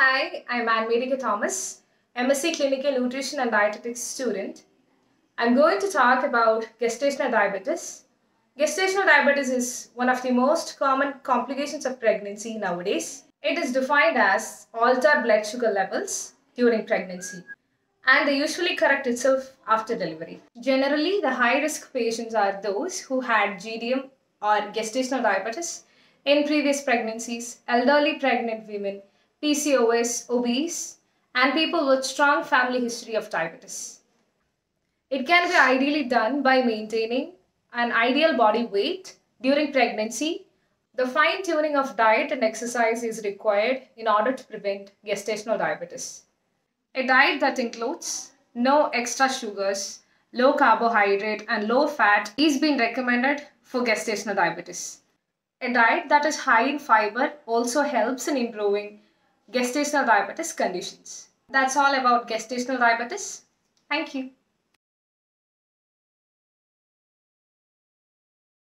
Hi, I'm Annemary K Thomas, MSc Clinical Nutrition and Dietetics student. I'm going to talk about gestational diabetes. Gestational diabetes is one of the most common complications of pregnancy nowadays. It is defined as altered blood sugar levels during pregnancy and they usually correct itself after delivery. Generally, the high risk patients are those who had GDM or gestational diabetes in previous pregnancies, elderly pregnant women, PCOS, obese, and people with strong family history of diabetes. It can be ideally done by maintaining an ideal body weight during pregnancy. The fine tuning of diet and exercise is required in order to prevent gestational diabetes. A diet that includes no extra sugars, low carbohydrate, and low fat is being recommended for gestational diabetes. A diet that is high in fiber also helps in improving gestational diabetes conditions. That's all about gestational diabetes. Thank you.